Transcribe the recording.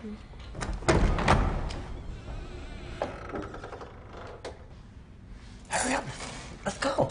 too. Hurry up. Let's go.